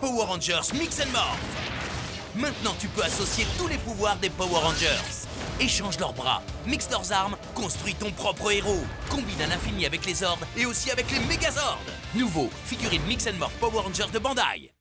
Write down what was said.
Power Rangers Mix and Morph Maintenant, tu peux associer tous les pouvoirs des Power Rangers. Échange leurs bras, mixe leurs armes, construis ton propre héros. Combine à l'infini avec les ordres et aussi avec les Megazords. Nouveau, figurine Mix and Morph Power Rangers de Bandai.